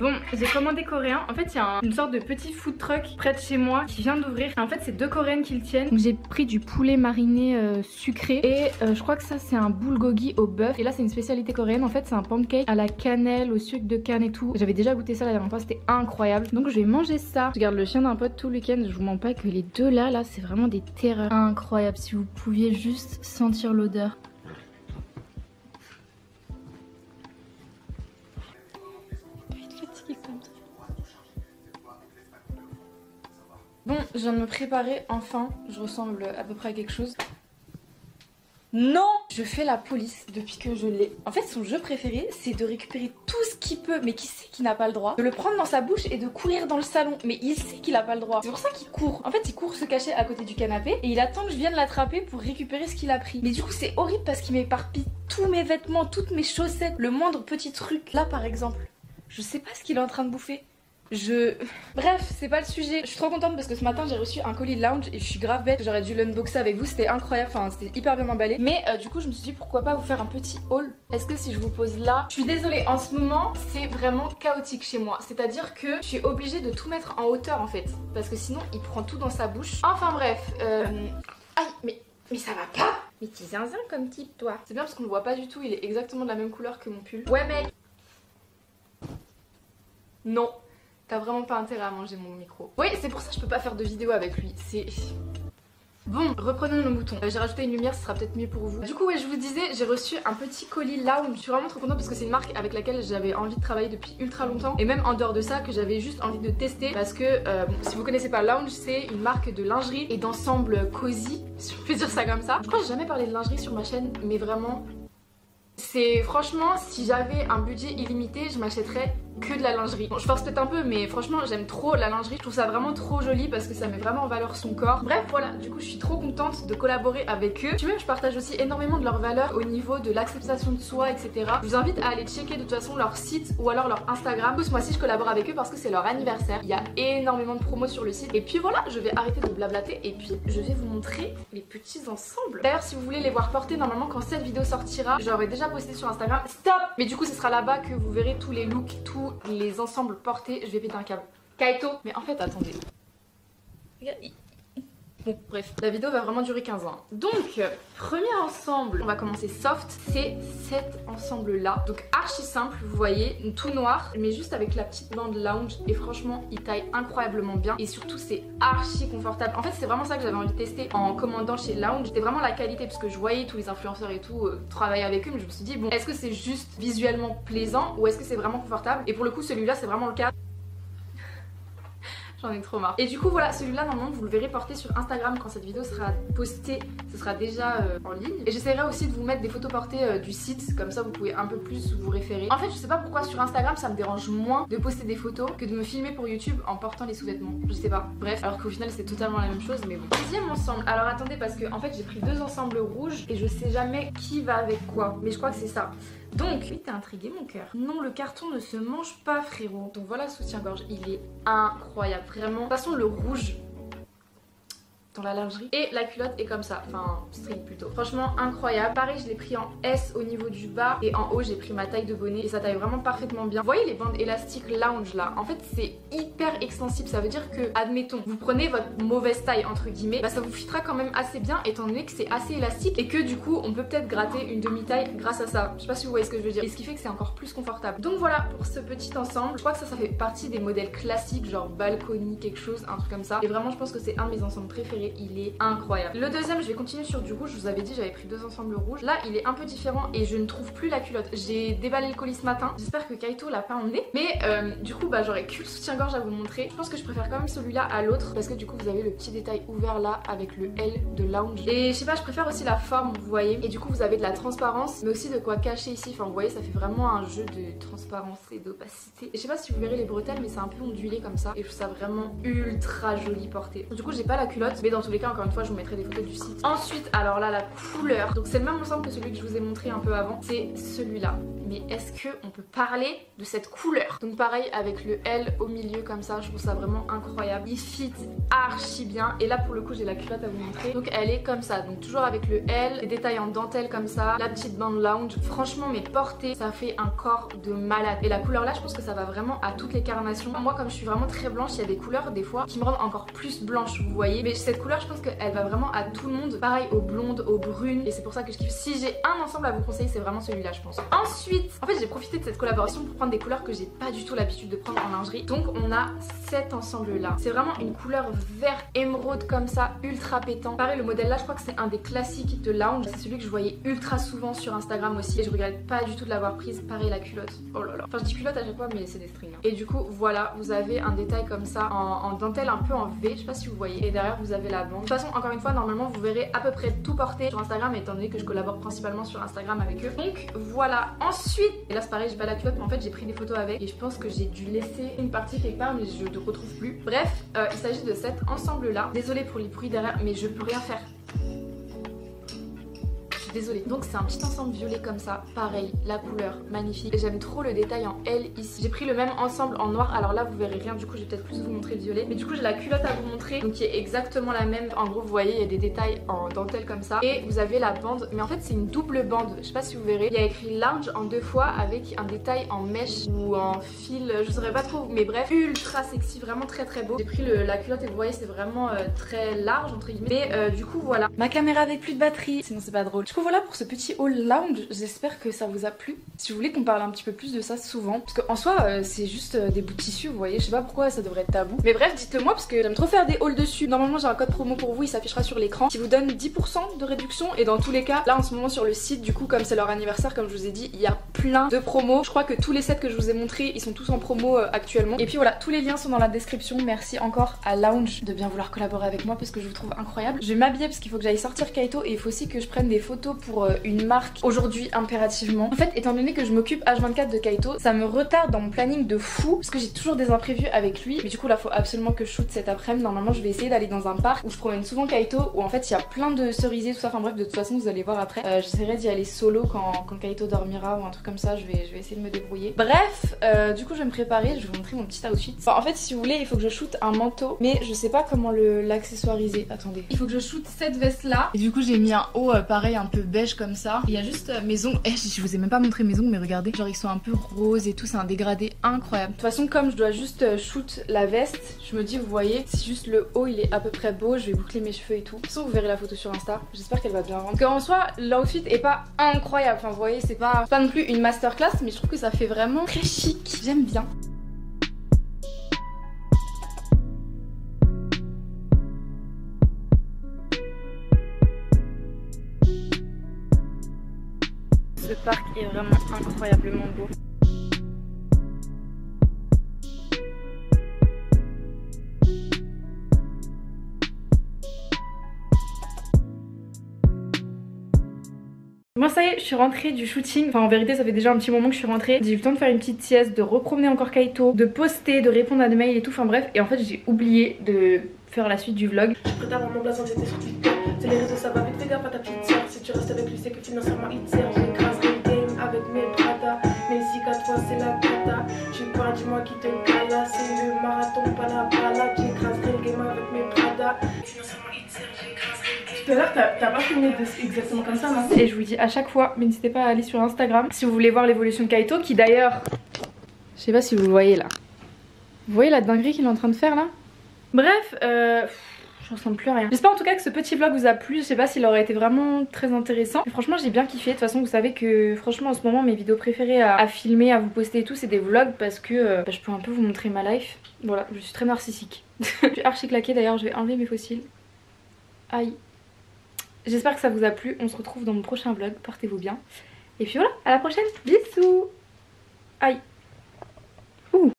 Bon, j'ai commandé coréen. En fait, il y a une sorte de petit food truck près de chez moi qui vient d'ouvrir. En fait, c'est deux coréennes qui le tiennent. Donc j'ai pris du poulet mariné euh, sucré et euh, je crois que ça c'est un bulgogi au bœuf. Et là, c'est une spécialité coréenne. En fait, c'est un pancake à la cannelle, au sucre de canne et tout. J'avais déjà goûté ça la dernière fois, c'était incroyable. Donc je vais manger ça. Je garde le chien d'un pote tout le week-end. Je vous mens pas que les deux là, là, c'est vraiment des terreurs incroyables. Si vous pouviez juste sentir l'odeur. Bon, je viens de me préparer, enfin, je ressemble à peu près à quelque chose. Non Je fais la police depuis que je l'ai. En fait, son jeu préféré, c'est de récupérer tout ce qu'il peut, mais qui sait qu'il n'a pas le droit, de le prendre dans sa bouche et de courir dans le salon. Mais il sait qu'il n'a pas le droit. C'est pour ça qu'il court. En fait, il court se cacher à côté du canapé et il attend que je vienne l'attraper pour récupérer ce qu'il a pris. Mais du coup, c'est horrible parce qu'il m'éparpille tous mes vêtements, toutes mes chaussettes, le moindre petit truc. Là, par exemple, je sais pas ce qu'il est en train de bouffer. Je... Bref, c'est pas le sujet. Je suis trop contente parce que ce matin j'ai reçu un colis lounge et je suis grave bête. J'aurais dû l'unboxer avec vous, c'était incroyable, enfin c'était hyper bien emballé. Mais euh, du coup je me suis dit pourquoi pas vous faire un petit haul? Est-ce que si je vous pose là... Je suis désolée, en ce moment c'est vraiment chaotique chez moi. C'est-à-dire que je suis obligée de tout mettre en hauteur en fait. Parce que sinon il prend tout dans sa bouche. Enfin bref, euh... Aïe, mais... Mais ça va pas Mais t'es zinzin comme type toi C'est bien parce qu'on le voit pas du tout, il est exactement de la même couleur que mon pull. Ouais mec Non T'as vraiment pas intérêt à manger mon micro. Oui, c'est pour ça que je peux pas faire de vidéo avec lui. C'est... Bon, reprenons nos moutons. Euh, j'ai rajouté une lumière, ce sera peut-être mieux pour vous. Du coup, ouais, je vous disais, j'ai reçu un petit colis où je suis vraiment trop contente parce que c'est une marque avec laquelle j'avais envie de travailler depuis ultra longtemps. Et même en dehors de ça, que j'avais juste envie de tester parce que euh, si vous connaissez pas Lounge, c'est une marque de lingerie et d'ensemble cosy, si je peux dire ça comme ça. Je crois que j'ai jamais parlé de lingerie sur ma chaîne, mais vraiment, c'est franchement, si j'avais un budget illimité, je m'achèterais que de la lingerie. Bon, je force peut-être un peu, mais franchement, j'aime trop la lingerie. Je trouve ça vraiment trop joli parce que ça met vraiment en valeur son corps. Bref, voilà, du coup, je suis trop contente de collaborer avec eux. Tu vois, je partage aussi énormément de leurs valeurs au niveau de l'acceptation de soi, etc. Je vous invite à aller checker de toute façon leur site ou alors leur Instagram. Tout ce mois-ci, je collabore avec eux parce que c'est leur anniversaire. Il y a énormément de promos sur le site. Et puis voilà, je vais arrêter de blablater et puis je vais vous montrer les petits ensembles. D'ailleurs, si vous voulez les voir porter, normalement, quand cette vidéo sortira, j'aurais déjà posté sur Instagram. Stop Mais du coup, ce sera là-bas que vous verrez tous les looks, tous les ensembles portés. Je vais péter un câble. Kaito Mais en fait, attendez. Bon, bref, la vidéo va vraiment durer 15 ans. Donc, premier ensemble, on va commencer soft, c'est cet ensemble-là. Donc archi simple, vous voyez, tout noir, mais juste avec la petite bande lounge. Et franchement, il taille incroyablement bien. Et surtout, c'est archi confortable. En fait, c'est vraiment ça que j'avais envie de tester en commandant chez Lounge. C'était vraiment la qualité, parce que je voyais tous les influenceurs et tout euh, travailler avec eux, mais je me suis dit, bon, est-ce que c'est juste visuellement plaisant ou est-ce que c'est vraiment confortable? Et pour le coup, celui-là, c'est vraiment le cas. J'en ai trop marre. Et du coup voilà, celui-là normalement vous le verrez porter sur Instagram quand cette vidéo sera postée, ce sera déjà euh, en ligne. Et j'essaierai aussi de vous mettre des photos portées euh, du site, comme ça vous pouvez un peu plus vous référer. En fait je sais pas pourquoi sur Instagram ça me dérange moins de poster des photos que de me filmer pour YouTube en portant les sous-vêtements. Je sais pas. Bref, alors qu'au final c'est totalement la même chose mais bon. Deuxième ensemble. Alors attendez parce que en fait j'ai pris deux ensembles rouges et je sais jamais qui va avec quoi. Mais je crois que c'est ça. Donc, oui, t'es intrigué mon cœur. Non, le carton ne se mange pas frérot. Donc voilà, soutien-gorge, il est incroyable, vraiment. De toute façon, le rouge, dans la lingerie. Et la culotte est comme ça, enfin string plutôt. Franchement incroyable. Pareil je l'ai pris en S au niveau du bas et en haut j'ai pris ma taille de bonnet et ça taille vraiment parfaitement bien. Vous voyez les bandes élastiques lounge là? En fait c'est hyper extensible. Ça veut dire que admettons vous prenez votre mauvaise taille entre guillemets, bah ça vous fitera quand même assez bien étant donné que c'est assez élastique et que du coup on peut peut-être gratter une demi-taille grâce à ça. Je sais pas si vous voyez ce que je veux dire. Et ce qui fait que c'est encore plus confortable. Donc voilà pour ce petit ensemble. Je crois que ça ça fait partie des modèles classiques genre balcony quelque chose, un truc comme ça. Et vraiment je pense que c'est un de mes ensembles préférés il est incroyable. Le deuxième, je vais continuer sur du rouge. Je vous avais dit, j'avais pris deux ensembles rouges. Là, il est un peu différent et je ne trouve plus la culotte. J'ai déballé le colis ce matin. J'espère que Kaito l'a pas emmené. Mais euh, du coup, bah, j'aurais que le soutien-gorge à vous montrer. Je pense que je préfère quand même celui-là à l'autre parce que du coup, vous avez le petit détail ouvert là avec le L de lounge. Et je sais pas, je préfère aussi la forme, vous voyez. Et du coup, vous avez de la transparence, mais aussi de quoi cacher ici. Enfin, vous voyez, ça fait vraiment un jeu de transparence et d'opacité. Je sais pas si vous verrez les bretelles, mais c'est un peu ondulé comme ça. Et je trouve ça vraiment ultra joli porté. Du coup, j'ai pas la culotte, mais Mais dans tous les cas, encore une fois, je vous mettrai des photos du site. Ensuite, alors là, la couleur. Donc c'est le même ensemble que celui que je vous ai montré un peu avant. C'est celui-là. Mais est-ce qu'on peut parler de cette couleur? Donc pareil avec le L au milieu comme ça, je trouve ça vraiment incroyable. Il fit archi bien. Et là pour le coup, j'ai la culotte à vous montrer. Donc elle est comme ça. Donc toujours avec le L, les détails en dentelle comme ça, la petite bande lounge. Franchement, mes portées, ça fait un corps de malade. Et la couleur là, je pense que ça va vraiment à toutes les carnations. Moi, comme je suis vraiment très blanche, il y a des couleurs des fois qui me rendent encore plus blanche, vous voyez. Mais cette couleur, je pense qu'elle va vraiment à tout le monde. Pareil aux blondes, aux brunes. Et c'est pour ça que je kiffe. Si j'ai un ensemble à vous conseiller, c'est vraiment celui-là, je pense. Ensuite, en fait, j'ai profité de cette collaboration pour prendre des couleurs que j'ai pas du tout l'habitude de prendre en lingerie. Donc, on a cet ensemble là. C'est vraiment une couleur vert émeraude comme ça, ultra pétant. Pareil, le modèle là, je crois que c'est un des classiques de lounge. C'est celui que je voyais ultra souvent sur Instagram aussi. Et je regrette pas du tout de l'avoir prise. Pareil, la culotte. Oh là là. Enfin, je dis culotte à chaque fois, mais c'est des strings. Hein. Et du coup, voilà, vous avez un détail comme ça en, dentelle un peu en V. Je sais pas si vous voyez. Et derrière, vous avez De toute façon, encore une fois, normalement, vous verrez à peu près tout porté sur Instagram, étant donné que je collabore principalement sur Instagram avec eux. Donc voilà. Ensuite, et là c'est pareil, j'ai pas la culotte, mais en fait j'ai pris des photos avec et je pense que j'ai dû laisser une partie quelque part, mais je ne retrouve plus. Bref, euh, il s'agit de cet ensemble là. Désolée pour les bruits derrière, mais je peux rien faire désolée. Donc c'est un petit ensemble violet comme ça, pareil, la couleur magnifique. J'aime trop le détail en L ici. J'ai pris le même ensemble en noir, alors là vous verrez rien, du coup je vais peut-être plus vous montrer le violet. Mais du coup j'ai la culotte à vous montrer, donc qui est exactement la même. En gros vous voyez il y a des détails en dentelle comme ça. Et vous avez la bande, mais en fait c'est une double bande, je sais pas si vous verrez. Il y a écrit large en deux fois avec un détail en mèche ou en fil, je saurais pas trop, mais bref, ultra sexy, vraiment très très beau. J'ai pris la culotte et vous voyez c'est vraiment euh, très large entre guillemets. Mais euh, du coup voilà. Ma caméra avec plus de batterie, sinon c'est pas drôle voilà pour ce petit haul lounge. J'espère que ça vous a plu. Si vous voulez qu'on parle un petit peu plus de ça souvent, parce qu'en soi euh, c'est juste euh, des bouts de tissu, vous voyez. Je sais pas pourquoi ça devrait être tabou. Mais bref, dites-le moi parce que j'aime trop faire des hauls dessus. Normalement j'ai un code promo pour vous, il s'affichera sur l'écran, qui vous donne 10% de réduction. Et dans tous les cas, là en ce moment sur le site, du coup comme c'est leur anniversaire, comme je vous ai dit, il y a plein de promos. Je crois que tous les sets que je vous ai montrés, ils sont tous en promo euh, actuellement. Et puis voilà, tous les liens sont dans la description. Merci encore à Lounge de bien vouloir collaborer avec moi parce que je vous trouve incroyable. Je vais m'habiller parce qu'il faut que j'aille sortir Kaito et il faut aussi que je prenne des photos pour une marque aujourd'hui impérativement. En fait, étant donné que je m'occupe H24 de Kaito, ça me retarde dans mon planning de fou parce que j'ai toujours des imprévus avec lui. Mais du coup, là, faut absolument que je shoot cet après-midi. Normalement, je vais essayer d'aller dans un parc où je promène souvent Kaito, où en fait, il y a plein de cerisiers, tout ça. Enfin bref, de toute façon, vous allez voir après. Euh, J'essaierai d'y aller solo quand, Kaito dormira ou un truc comme ça. Je vais, essayer de me débrouiller. Bref, euh, du coup, je vais me préparer. Je vais vous montrer mon petit outfit. Enfin, en fait, si vous voulez, il faut que je shoot un manteau, mais je sais pas comment l'accessoiriser. Attendez. Il faut que je shoot cette veste là. Et du coup, j'ai mis un haut euh, pareil, un peu beige comme ça. Il y a juste euh, mes ongles. Eh, je vous ai même pas montré mes ongles, mais regardez. Genre, ils sont un peu roses et tout. C'est un dégradé incroyable. De toute façon, comme je dois juste euh, shoot la veste, je me dis, vous voyez, si juste le haut il est à peu près beau, je vais boucler mes cheveux et tout. De toute façon, vous verrez la photo sur Insta. J'espère qu'elle va bien rendre. Qu'en soit, l'outfit est pas incroyable. Enfin, vous voyez, c'est pas, pas non plus une masterclass, mais je trouve que ça fait vraiment très chic. J'aime bien. Ce parc est vraiment incroyablement beau. Moi ça y est, je suis rentrée du shooting. Enfin en vérité ça fait déjà un petit moment que je suis rentrée. J'ai eu le temps de faire une petite sieste, de repromener encore Kaito, de poster, de répondre à des mails et tout. Enfin bref. Et en fait j'ai oublié de faire la suite du vlog. Je prête vraiment la santé sur Twitter. C'est les réseaux ça va vite, fais gaffe à ta petite soeur. Si tu restes avec lui c'est que financièrement il te sert avec tout à l'heure, t'as pas filmé exactement comme ça, non? Et je vous dis à chaque fois, n'hésitez pas à aller sur Instagram si vous voulez voir l'évolution de Kaito, qui d'ailleurs, je sais pas si vous le voyez là. Vous voyez la dinguerie qu'il est en train de faire là? Bref, euh je ressemble plus à rien. J'espère en tout cas que ce petit vlog vous a plu. Je sais pas s'il aurait été vraiment très intéressant. Mais franchement j'ai bien kiffé. De toute façon vous savez que franchement en ce moment mes vidéos préférées à, filmer, à vous poster et tout c'est des vlogs parce que euh, bah, je peux un peu vous montrer ma life. Voilà, je suis très narcissique. je suis archi claquée d'ailleurs, je vais enlever mes fossiles. Aïe. J'espère que ça vous a plu. On se retrouve dans mon prochain vlog. Portez-vous bien. Et puis voilà, à la prochaine. Bisous. Aïe.